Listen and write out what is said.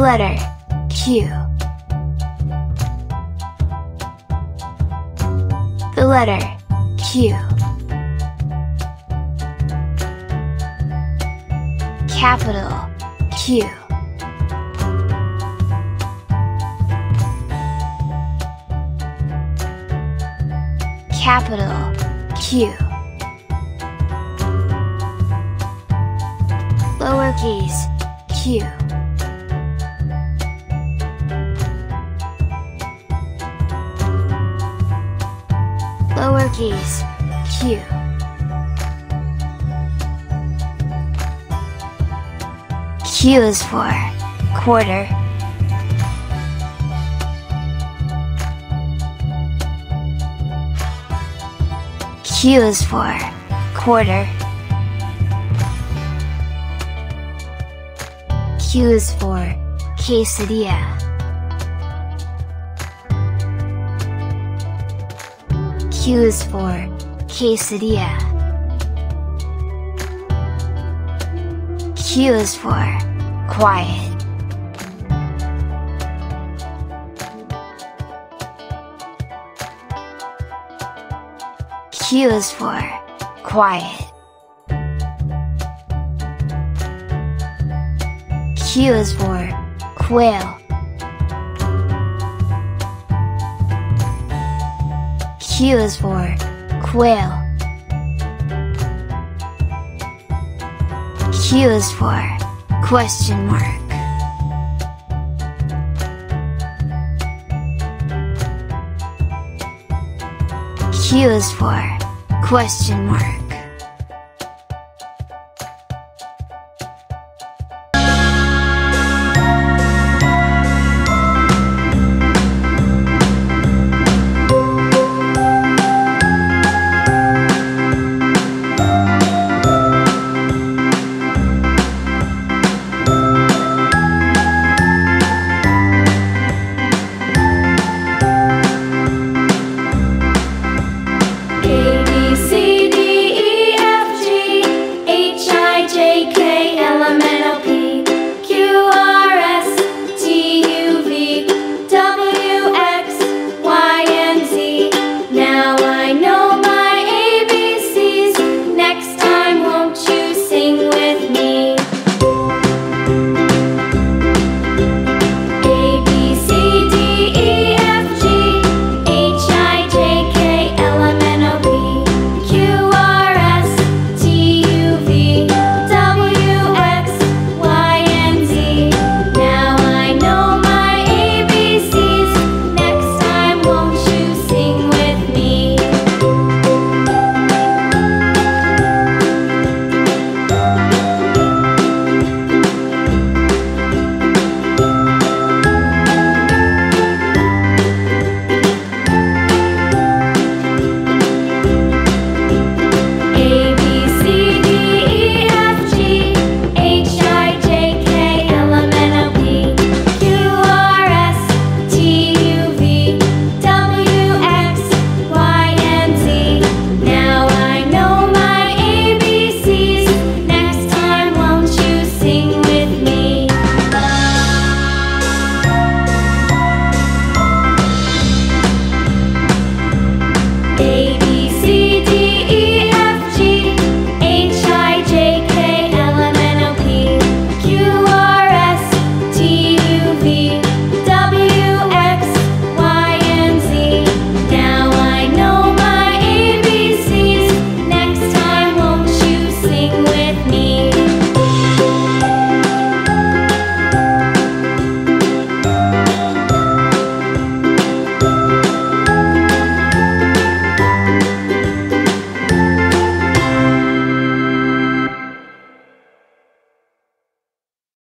letter Q. The letter Q. Capital Q. Capital Q. Lowercase q. Lowercase q. Q is for quarter. Q is for quarter. Q is for quesadilla. Q is for quesadilla. Q is for quiet. Q is for quiet. Q is for quail. Q is for quail. Q is for question mark. Q is for question mark.